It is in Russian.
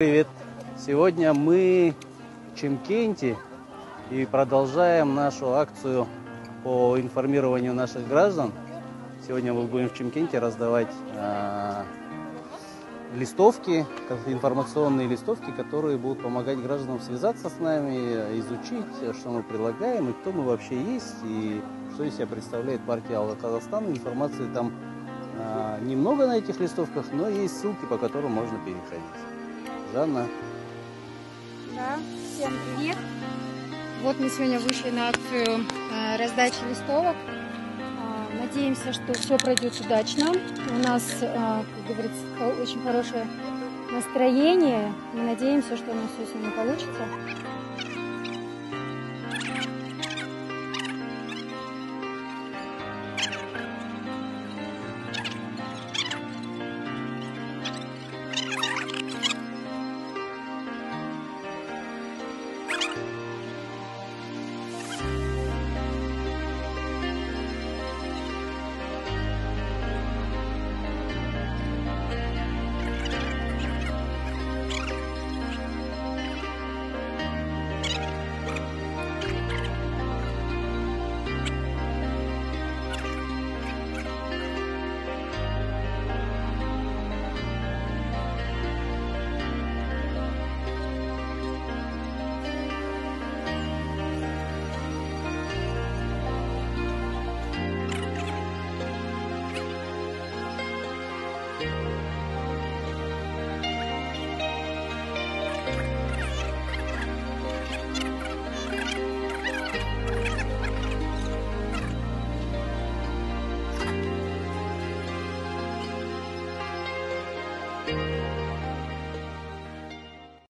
Привет! Сегодня мы в Чемкенте и продолжаем нашу акцию по информированию наших граждан. Сегодня мы будем в Чемкенте раздавать а, листовки, информационные листовки, которые будут помогать гражданам связаться с нами, изучить, что мы предлагаем и кто мы вообще есть и что из себя представляет партия Алла Казахстан. Информации там а, немного на этих листовках, но есть ссылки, по которым можно переходить. Жанна. Да, всем привет. Вот мы сегодня вышли на акцию э, раздачи листовок. Э, надеемся, что все пройдет удачно. У нас, э, как говорится, очень хорошее настроение. Мы надеемся, что у нас все сегодня получится.